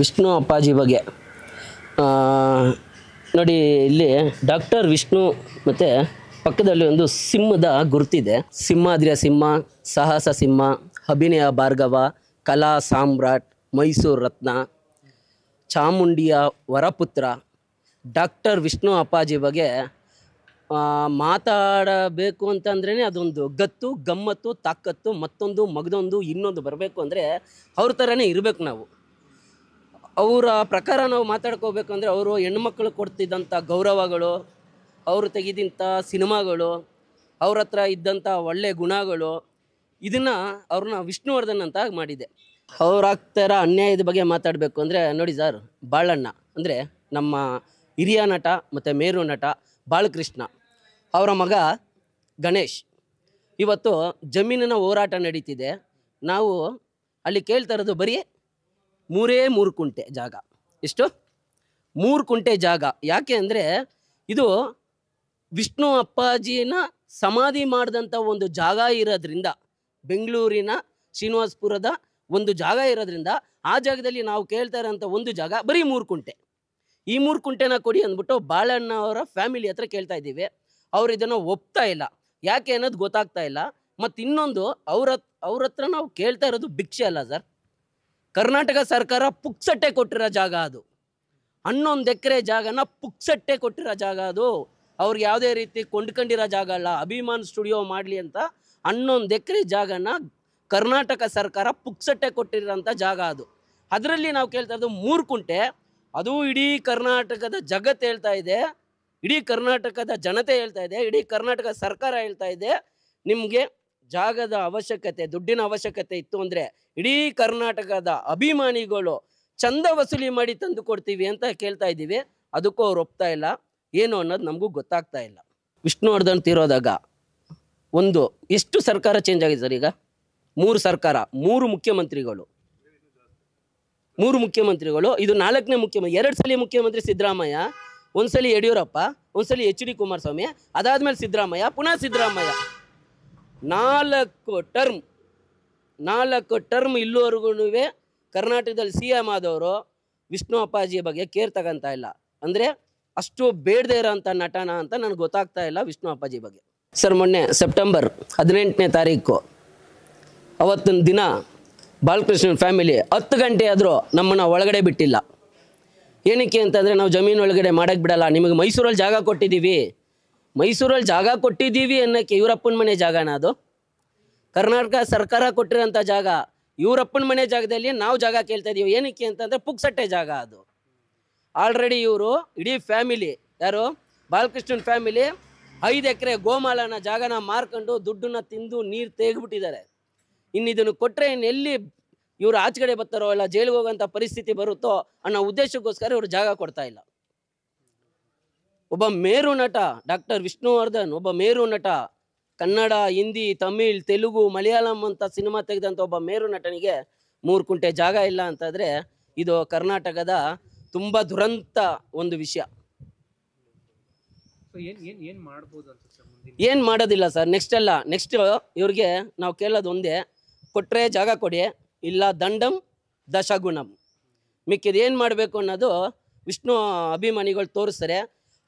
ವಿಷ್ಣು ಅಪ್ಪಾಜಿ ಬಗ್ಗೆ. ನೋಡಿ, ಇಲ್ಲಿ ಡಾಕ್ಟರ್ ವಿಷ್ಣು ಮತ್ತು ಪಕ್ಕದಲ್ಲಿ ಒಂದು ಸಿಂಹದ ಗುರುತಿದೆ. ಸಿಂಹಾದ್ರಿಯ ಸಿಂಹ, ಸಾಹಸ ಸಿಂಹ, ಅಭಿನಯ ಭಾರ್ಗವ, ಕಲಾ ಸಾಮ್ರಾಟ್, ಮೈಸೂರು ರತ್ನ, ಚಾಮುಂಡಿಯ ವರಪುತ್ರ. ಡಾಕ್ಟರ್ ವಿಷ್ಣು ಅಪ್ಪಾಜಿ ಬಗ್ಗೆ ಮಾತಾಡಬೇಕು ಅಂತಂದ್ರೇ ಅದೊಂದು ಗತ್ತು, ಗಮ್ಮತ್ತು, ತಾಕತ್ತು, ಮತ್ತೊಂದು, ಮಗದೊಂದು, ಇನ್ನೊಂದು ಬರಬೇಕು ಅಂದರೆ ಅವ್ರ ಥರನೇ ಇರಬೇಕು ನಾವು. ಅವರ ಪ್ರಕಾರ ನಾವು ಮಾತಾಡ್ಕೋಬೇಕು ಅಂದರೆ ಅವರು ಹೆಣ್ಮಕ್ಳು ಕೊಡ್ತಿದ್ದಂಥ ಗೌರವಗಳು, ಅವರು ತೆಗೆದಂಥ ಸಿನಿಮಾಗಳು, ಅವ್ರ ಹತ್ರ ಇದ್ದಂಥ ಒಳ್ಳೆ ಗುಣಗಳು, ಇದನ್ನು ಅವ್ರನ್ನ ವಿಷ್ಣುವರ್ಧನ್ ಅಂತ ಮಾಡಿದೆ. ಅವ್ರಾಗ್ತಾರ ಅನ್ಯಾಯದ ಬಗ್ಗೆ ಮಾತಾಡಬೇಕು ಅಂದರೆ ನೋಡಿ ಸರ್ ಬಾಳಣ್ಣ ಅಂದರೆ ನಮ್ಮ ಹಿರಿಯ ನಟ ಮತ್ತು ಮೇರು ನಟ ಬಾಳಕೃಷ್ಣ ಅವರ ಮಗ ಗಣೇಶ್. ಇವತ್ತು ಜಮೀನಿನ ಹೋರಾಟ ನಡೀತಿದೆ. ನಾವು ಅಲ್ಲಿ ಕೇಳ್ತಾ ಇರೋದು ಬರೀ ಮೂರೇ ಮೂರು ಕುಂಟೆ ಜಾಗ. ಎಷ್ಟು? ಮೂರು ಕುಂಟೆ ಜಾಗ. ಯಾಕೆ ಅಂದರೆ ಇದು ವಿಷ್ಣು ಅಪ್ಪಾಜಿನ ಸಮಾಧಿ ಮಾಡಿದಂಥ ಒಂದು ಜಾಗ ಇರೋದ್ರಿಂದ, ಬೆಂಗಳೂರಿನ ಶ್ರೀನಿವಾಸಪುರದ ಒಂದು ಜಾಗ ಇರೋದ್ರಿಂದ ಆ ಜಾಗದಲ್ಲಿ ನಾವು ಕೇಳ್ತಾ ಇರೋಂಥ ಒಂದು ಜಾಗ ಬರೀ ಮೂರು ಕುಂಟೆ. ಈ ಮೂರು ಕುಂಟೆನ ಕೊಡಿ ಅಂದ್ಬಿಟ್ಟು ಬಾಳಣ್ಣ ಅವರ ಫ್ಯಾಮಿಲಿ ಹತ್ರ ಕೇಳ್ತಾ ಇದ್ದೀವಿ. ಅವ್ರು ಇದನ್ನು ಒಪ್ತಾ ಇಲ್ಲ. ಯಾಕೆ ಅನ್ನೋದು ಗೊತ್ತಾಗ್ತಾ ಇಲ್ಲ. ಮತ್ತು ಇನ್ನೊಂದು ಅವ್ರ ಅವ್ರ ಹತ್ರ ನಾವು ಕೇಳ್ತಾ ಇರೋದು ಭಿಕ್ಷೆ ಅಲ್ಲ ಸರ್. ಕರ್ನಾಟಕ ಸರ್ಕಾರ ಪುಕ್ಸಟ್ಟೆ ಕೊಟ್ಟಿರೋ ಜಾಗ ಅದು. ಹನ್ನೊಂದು ಎಕರೆ ಜಾಗನ ಪುಕ್ಸಟ್ಟೆ ಕೊಟ್ಟಿರೋ ಜಾಗ ಅದು. ಅವ್ರಿಗೆ ಯಾವುದೇ ರೀತಿ ಕೊಂಡ್ಕೊಂಡಿರೋ ಜಾಗ ಅಲ್ಲ. ಅಭಿಮಾನ್ ಸ್ಟುಡಿಯೋ ಮಾಡಲಿ ಅಂತ ಹನ್ನೊಂದು ಎಕರೆ ಜಾಗನ ಕರ್ನಾಟಕ ಸರ್ಕಾರ ಪುಕ್ಸಟ್ಟೆ ಕೊಟ್ಟಿರೋಂಥ ಜಾಗ ಅದು. ಅದರಲ್ಲಿ ನಾವು ಕೇಳ್ತಾ ಇರೋದು ಮೂರು ಕುಂಟೆ. ಅದು ಇಡೀ ಕರ್ನಾಟಕದ ಜಗತ್ತು ಹೇಳ್ತಾ ಇದೆ. ಇಡೀ ಕರ್ನಾಟಕದ ಜನತೆ ಹೇಳ್ತಾ ಇದೆ. ಇಡೀ ಕರ್ನಾಟಕ ಸರ್ಕಾರ ಹೇಳ್ತಾ ಇದೆ. ನಿಮಗೆ ಜಾಗದ ಅವಶ್ಯಕತೆ, ದುಡ್ಡಿನ ಅವಶ್ಯಕತೆ ಇತ್ತು ಅಂದರೆ ಇಡೀ ಕರ್ನಾಟಕದ ಅಭಿಮಾನಿಗಳು ಚಂದ ವಸೂಲಿ ಮಾಡಿ ತಂದು ಕೊಡ್ತೀವಿ ಅಂತ ಕೇಳ್ತಾ ಇದ್ದೀವಿ. ಅದಕ್ಕೂ ಅವ್ರು ಒಪ್ತಾ ಇಲ್ಲ. ಏನು ಅನ್ನೋದು ನಮಗೂ ಗೊತ್ತಾಗ್ತಾ ಇಲ್ಲ. ವಿಷ್ಣುವರ್ಧನ್ ತೀರೋದಾಗ ಒಂದು, ಎಷ್ಟು ಸರ್ಕಾರ ಚೇಂಜ್ ಆಗಿದೆ ಸರ್ ಈಗ? ಮೂರು ಸರ್ಕಾರ, ಮೂರು ಮುಖ್ಯಮಂತ್ರಿಗಳು. ಮೂರು ಮುಖ್ಯಮಂತ್ರಿಗಳು, ಇದು ನಾಲ್ಕನೇ ಮುಖ್ಯಮಂತ್ರಿ ಎರಡು ಸಲ ಮುಖ್ಯಮಂತ್ರಿ ಸಿದ್ದರಾಮಯ್ಯ, ಒಂದ್ಸಲಿ ಯಡಿಯೂರಪ್ಪ, ಒಂದ್ಸಲಿ ಎಚ್ ಡಿ ಕುಮಾರಸ್ವಾಮಿ, ಅದಾದ್ಮೇಲೆ ಸಿದ್ದರಾಮಯ್ಯ, ಪುನಃ ಸಿದ್ದರಾಮಯ್ಯ. ನಾಲ್ಕು ಟರ್ಮ್ ನಾಲ್ಕು ಟರ್ಮ್ ಇಲ್ಲಿವರೆಗೂ ಕರ್ನಾಟಕದಲ್ಲಿ ಸಿ ಎಂ ಆದವರು ವಿಷ್ಣು ಅಪ್ಪಾಜಿ ಬಗ್ಗೆ ಕೇರ್ ತಗೊಂತ ಇಲ್ಲ. ಅಂದರೆ ಅಷ್ಟು ಬೇಡದೇ ಇರೋಂಥ ನಟನ ಅಂತ ನನಗೆ ಗೊತ್ತಾಗ್ತಾ ಇಲ್ಲ ವಿಷ್ಣು ಅಪ್ಪಾಜಿ ಬಗ್ಗೆ. ಸರ್, ಮೊನ್ನೆ ಸೆಪ್ಟೆಂಬರ್ ಹದಿನೆಂಟನೇ ತಾರೀಕು, ಅವತ್ತಿನ ದಿನ ಬಾಲಕೃಷ್ಣನ್ ಫ್ಯಾಮಿಲಿ ಹತ್ತು ಗಂಟೆ ಆದರೂ ನಮ್ಮನ್ನು ಒಳಗಡೆ ಬಿಟ್ಟಿಲ್ಲ. ಏನಕ್ಕೆ ಅಂತಂದರೆ ನಾವು ಜಮೀನು ಒಳಗಡೆ ಮಾಡೋಕ್ಕೆ ಬಿಡಲ್ಲ. ನಿಮಗೆ ಮೈಸೂರಲ್ಲಿ ಜಾಗ ಕೊಟ್ಟಿದ್ದೀವಿ. ಮೈಸೂರಲ್ಲಿ ಜಾಗ ಕೊಟ್ಟಿದ್ದೀವಿ ಅನ್ನೋಕ್ಕೆ ಇವರಪ್ಪನ ಮನೆ ಜಾಗನ ಅದು? ಕರ್ನಾಟಕ ಸರ್ಕಾರ ಕೊಟ್ಟಿರೋಂಥ ಜಾಗ ಇವರಪ್ಪನ ಮನೆ ಜಾಗದಲ್ಲಿ ನಾವು ಜಾಗ ಕೇಳ್ತಾ ಇದ್ದೀವಿ. ಏನಕ್ಕೆ ಅಂತಂದರೆ ಪುಕ್ಸಟ್ಟೆ ಜಾಗ ಅದು. ಆಲ್ರೆಡಿ ಇವರು ಇಡೀ ಫ್ಯಾಮಿಲಿ ಯಾರು? ಬಾಲಕೃಷ್ಣನ್ ಫ್ಯಾಮಿಲಿ ಐದು ಎಕರೆ ಗೋಮಾಳನ ಜಾಗನ ಮಾರ್ಕೊಂಡು ದುಡ್ಡನ್ನ ತಿಂದು ನೀರು ತೆಗೆದ್ಬಿಟ್ಟಿದ್ದಾರೆ ಇನ್ನು ಇದನ್ನು ಕೊಟ್ಟರೆ ಇನ್ನು ಎಲ್ಲಿ ಇವರು ಆಚೆಗಡೆ ಬರ್ತಾರೋ ಇಲ್ಲ, ಜೈಲಿಗೆ ಹೋಗೋಂಥ ಪರಿಸ್ಥಿತಿ ಬರುತ್ತೋ ಅನ್ನೋ ಉದ್ದೇಶಕ್ಕೋಸ್ಕರ ಇವರು ಜಾಗ ಕೊಡ್ತಾ ಇಲ್ಲ. ಒಬ್ಬ ಮೇರು ನಟ ಡಾಕ್ಟರ್ ವಿಷ್ಣುವರ್ಧನ್ ಒಬ್ಬ ಮೇರು ನಟ ಕನ್ನಡ ಹಿಂದಿ ತಮಿಳ್ ತೆಲುಗು ಮಲಯಾಳಂ ಅಂತ ಸಿನಿಮಾ ತೆಗೆದಂಥ ಒಬ್ಬ ಮೇರು ನಟನಿಗೆ ಮೂರು ಕುಂಟೆ ಜಾಗ ಇಲ್ಲ ಅಂತಂದರೆ ಇದು ಕರ್ನಾಟಕದ ತುಂಬ ದುರಂತ ಒಂದು ವಿಷಯ. ಏನು ಮಾಡೋದಿಲ್ಲ ಸರ್ ನೆಕ್ಸ್ಟ್ ಅಲ್ಲ ನೆಕ್ಸ್ಟ್ ಇವ್ರಿಗೆ ನಾವು ಕೇಳೋದು ಒಂದೇ ಕೊಟ್ಟರೆ ಜಾಗ ಕೊಡಿ ಇಲ್ಲ ದಂಡಂ ದಶಗುಣಂ. ಮಿಕ್ಕಿದ ಏನು ಮಾಡಬೇಕು ಅನ್ನೋದು ವಿಷ್ಣು ಅಭಿಮಾನಿಗಳು ತೋರಿಸ್ತಾರೆ.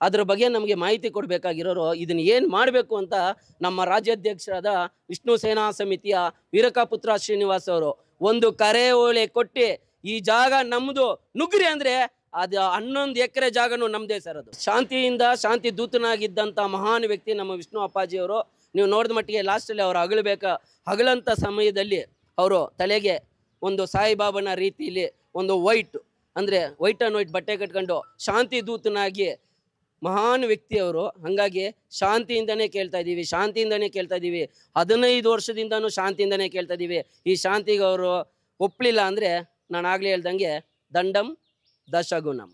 ಅದ್ರ ಬಗ್ಗೆ ನಮಗೆ ಮಾಹಿತಿ ಕೊಡಬೇಕಾಗಿರೋರು ಇದನ್ನು ಏನು ಮಾಡಬೇಕು ಅಂತ ನಮ್ಮ ರಾಜ್ಯಾಧ್ಯಕ್ಷರಾದ ವಿಷ್ಣು ಸೇನಾ ಸಮಿತಿಯ ವೀರಕಪುತ್ರ ಶ್ರೀನಿವಾಸ್ ಅವರು ಒಂದು ಕರೆ ಓಳೆ ಕೊಟ್ಟು ಈ ಜಾಗ ನಮ್ಮದು ನುಗ್ರಿ ಅಂದರೆ ಅದು ಹನ್ನೊಂದು ಎಕರೆ ಜಾಗನೂ ನಮ್ಮದೇ ಸರ್ ಅದು. ಶಾಂತಿಯಿಂದ ಶಾಂತಿ ದೂತನಾಗಿದ್ದಂಥ ಮಹಾನ್ ವ್ಯಕ್ತಿ ನಮ್ಮ ವಿಷ್ಣು ಅಪ್ಪಾಜಿಯವರು ನೀವು ನೋಡಿದ ಮಟ್ಟಿಗೆ ಲಾಸ್ಟಲ್ಲಿ ಅವರು ಅಗಲಬೇಕ ಹಗಲಂಥ ಸಮಯದಲ್ಲಿ ಅವರು ತಲೆಗೆ ಒಂದು ಸಾಯಿಬಾಬನ ರೀತಿಯಲ್ಲಿ ಒಂದು ವೈಟ್ ಅಂದರೆ ವೈಟ್ ಆ್ಯಂಡ್ ವೈಟ್ ಬಟ್ಟೆ ಕಟ್ಕೊಂಡು ಶಾಂತಿ ದೂತನಾಗಿ ಮಹಾನ್ ವ್ಯಕ್ತಿಯವರು ಹಂಗಾಗಿ ಶಾಂತಿಯಿಂದನೇ ಕೇಳ್ತಾ ಇದ್ದೀವಿ, ಶಾಂತಿಯಿಂದನೇ ಕೇಳ್ತಾ ಇದ್ದೀವಿ. ಹದಿನೈದು ವರ್ಷದಿಂದನೂ ಶಾಂತಿಯಿಂದನೇ ಕೇಳ್ತಾ ಇದ್ದೀವಿ. ಈ ಶಾಂತಿಗೆ ಅವರು ಒಪ್ಪಲಿಲ್ಲ ಅಂದರೆ ನಾನು ಆಗಲೇ ಹೇಳ್ದಂಗೆ ದಂಡಂ ದಶಗುಣಂ.